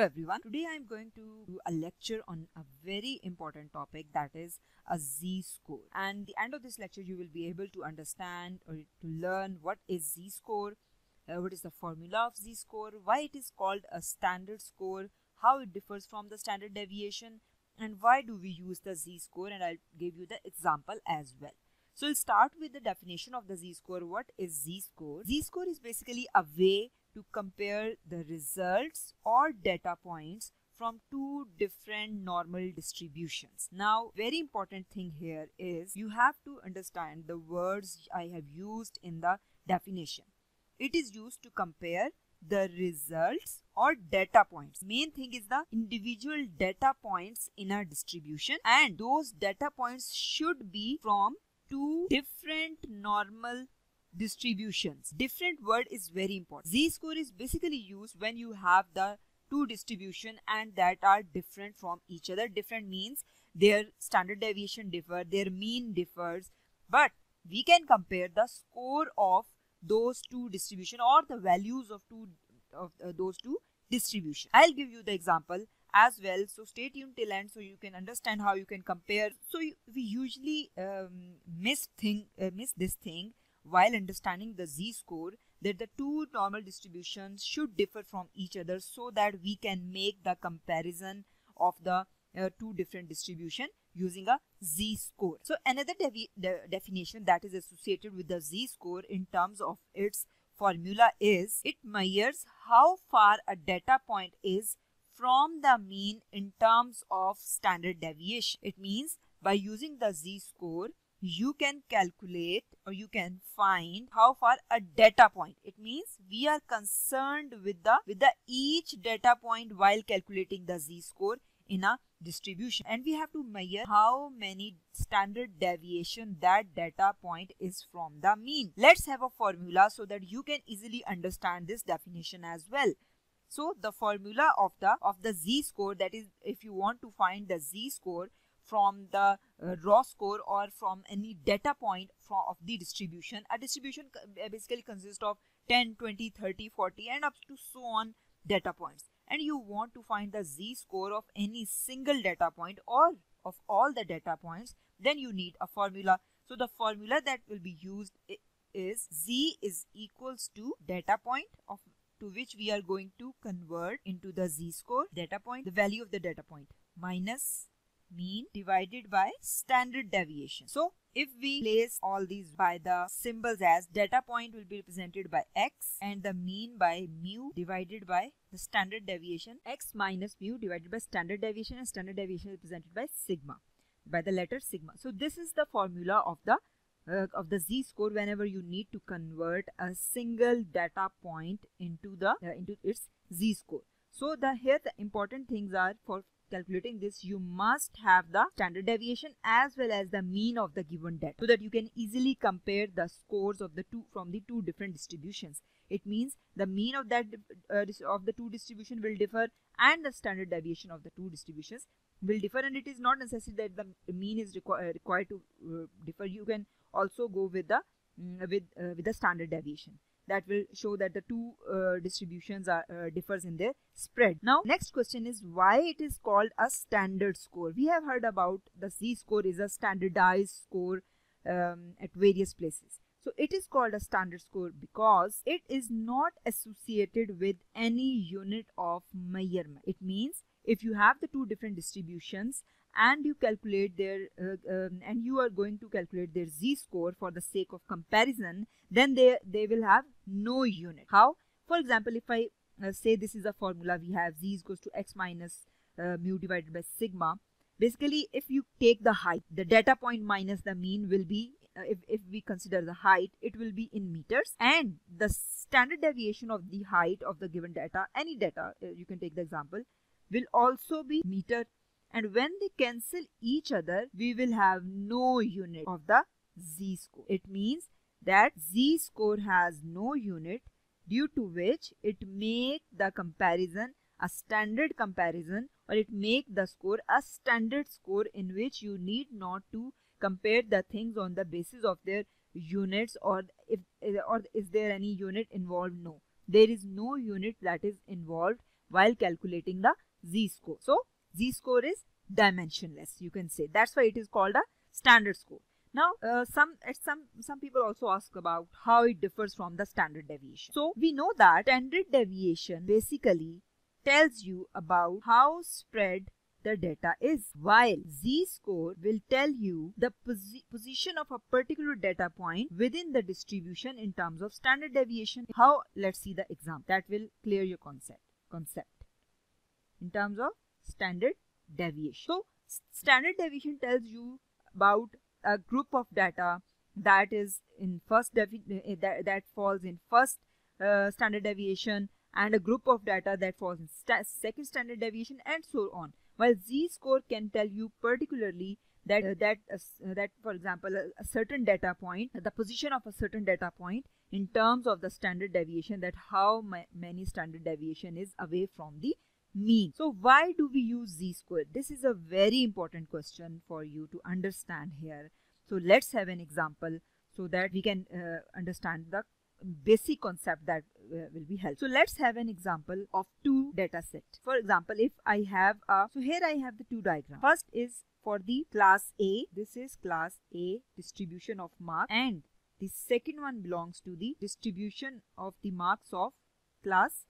Hello everyone. Today I am going to do a lecture on a very important topic that is a z-score. And the end of this lecture you will be able to understand or to learn what is z-score, uh, what is the formula of z-score, why it is called a standard score, how it differs from the standard deviation and why do we use the z-score and I'll give you the example as well. So we'll start with the definition of the z-score. What is z-score? Z-score is basically a way to compare the results or data points from two different normal distributions. Now, very important thing here is you have to understand the words I have used in the definition. It is used to compare the results or data points. Main thing is the individual data points in a distribution and those data points should be from two different normal distributions. Different word is very important. Z-score is basically used when you have the two distribution and that are different from each other. Different means their standard deviation differ, their mean differs, but we can compare the score of those two distribution or the values of two of uh, those two distribution. I'll give you the example as well. So stay tuned till end so you can understand how you can compare. So you, we usually um, miss thing uh, miss this thing while understanding the z-score that the two normal distributions should differ from each other so that we can make the comparison of the uh, two different distribution using a z-score. So another de definition that is associated with the z-score in terms of its formula is it measures how far a data point is from the mean in terms of standard deviation. It means by using the z-score you can calculate or you can find how far a data point. It means we are concerned with the with the each data point while calculating the z-score in a distribution. And we have to measure how many standard deviation that data point is from the mean. Let's have a formula so that you can easily understand this definition as well. So the formula of the of the z-score that is if you want to find the z-score from the uh, raw score or from any data point from of the distribution. A distribution uh, basically consists of 10, 20, 30, 40 and up to so on data points. And you want to find the z-score of any single data point or of all the data points, then you need a formula. So the formula that will be used is z is equals to data point of to which we are going to convert into the z-score data point, the value of the data point minus mean divided by standard deviation. So if we place all these by the symbols as data point will be represented by x and the mean by mu divided by the standard deviation x minus mu divided by standard deviation and standard deviation represented by sigma by the letter sigma. So this is the formula of the uh, of the z-score whenever you need to convert a single data point into the uh, into its z-score. So the here the important things are for calculating this, you must have the standard deviation as well as the mean of the given data so that you can easily compare the scores of the two from the two different distributions. It means the mean of that uh, of the two distribution will differ and the standard deviation of the two distributions will differ and it is not necessary that the mean is requ uh, required to uh, differ. You can also go with the mm, with uh, with the standard deviation that will show that the two uh, distributions are uh, differs in their spread. Now next question is why it is called a standard score. We have heard about the z-score is a standardized score um, at various places. So it is called a standard score because it is not associated with any unit of measurement. It means if you have the two different distributions and you calculate their uh, um, and you are going to calculate their z-score for the sake of comparison then they they will have no unit. How? For example if i uh, say this is a formula we have z is equals to x minus uh, mu divided by sigma. Basically if you take the height the data point minus the mean will be uh, if, if we consider the height it will be in meters. And the standard deviation of the height of the given data any data uh, you can take the example will also be meter and when they cancel each other we will have no unit of the z-score. It means that z-score has no unit due to which it make the comparison a standard comparison or it make the score a standard score in which you need not to compare the things on the basis of their units or if or is there any unit involved no there is no unit that is involved while calculating the z-score. So z-score is dimensionless you can say that's why it is called a standard score. Now, uh, some some some people also ask about how it differs from the standard deviation. So we know that standard deviation basically tells you about how spread the data is while z-score will tell you the posi position of a particular data point within the distribution in terms of standard deviation how let's see the example that will clear your concept concept in terms of standard deviation. So standard deviation tells you about a group of data that is in first eh, that, that falls in first uh, standard deviation and a group of data that falls in second standard deviation and so on. While z-score can tell you particularly that uh, that uh, that for example a, a, certain data point the position of a certain data point in terms of the standard deviation that how ma many standard deviation is away from the mean so why do we use z-score this is a very important question for you to understand here so let's have an example so that we can uh, understand the basic concept that uh, will be helpful. So let's have an example of two data set. For example, if I have a, so here I have the two diagrams. First is for the class A, this is class A distribution of marks and the second one belongs to the distribution of the marks of class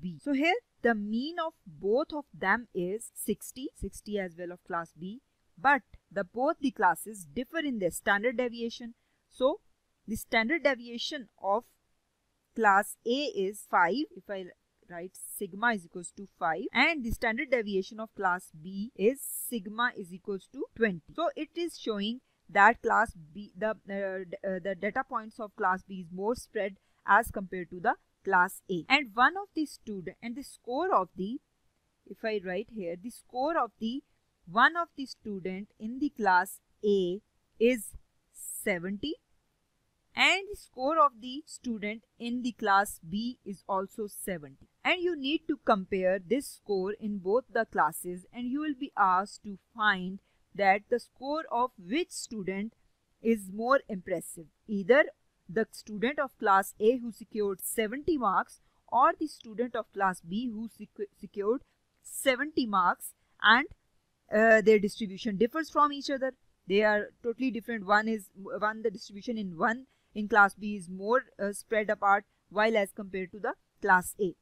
B. So here the mean of both of them is 60, 60 as well of class B, but the both the classes differ in their standard deviation. So the standard deviation of class A is 5 if I write sigma is equals to 5 and the standard deviation of class B is sigma is equals to 20. So it is showing that class B the uh, uh, the data points of class B is more spread as compared to the class A. And one of the student and the score of the if I write here the score of the one of the student in the class A is 70 and the score of the student in the class B is also 70 and you need to compare this score in both the classes and you will be asked to find that the score of which student is more impressive either the student of class A who secured 70 marks or the student of class B who secured 70 marks and uh, their distribution differs from each other. They are totally different. One is one the distribution in one in class B is more uh, spread apart while as compared to the class A.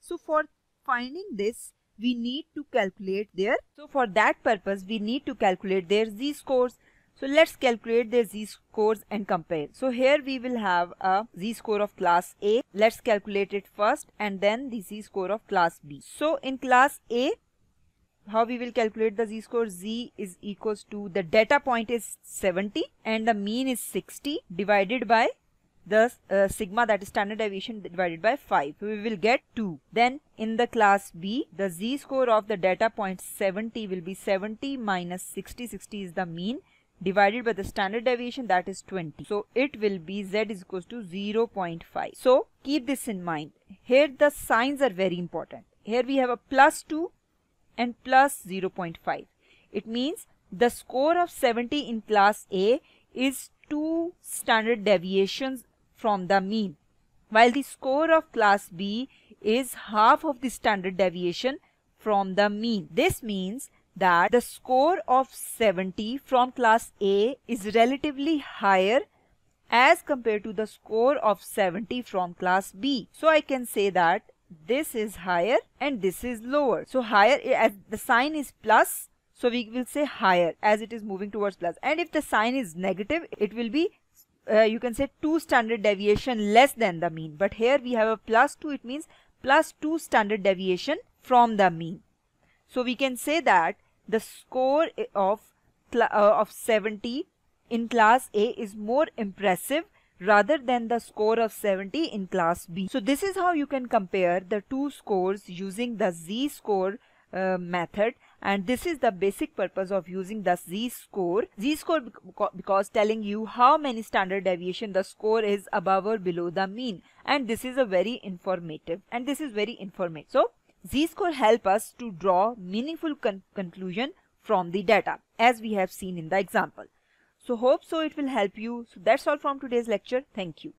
So for finding this we need to calculate their so for that purpose we need to calculate their z scores so let's calculate their z scores and compare. So here we will have a z score of class a. Let's calculate it first and then the z score of class b. So in class a how we will calculate the z-score? Z is equals to the data point is 70 and the mean is 60 divided by the uh, sigma that is standard deviation divided by 5 we will get 2 then in the class b the z-score of the data point 70 will be 70 minus 60 60 is the mean divided by the standard deviation that is 20 so it will be z is equals to 0.5 so keep this in mind here the signs are very important here we have a plus 2 and plus 0.5. It means the score of 70 in class A is 2 standard deviations from the mean while the score of class B is half of the standard deviation from the mean. This means that the score of 70 from class A is relatively higher as compared to the score of 70 from class B. So I can say that this is higher and this is lower. So higher as the sign is plus so we will say higher as it is moving towards plus. plus and if the sign is negative it will be uh, you can say 2 standard deviation less than the mean but here we have a plus 2 it means plus 2 standard deviation from the mean. So we can say that the score of uh, of 70 in class A is more impressive rather than the score of 70 in class B. So this is how you can compare the two scores using the z-score uh, method and this is the basic purpose of using the z-score. Z-score because telling you how many standard deviation the score is above or below the mean and this is a very informative and this is very informative. So z-score help us to draw meaningful con conclusion from the data as we have seen in the example. So hope so it will help you. So that's all from today's lecture. Thank you.